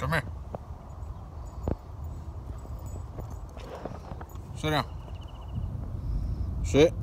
Come 水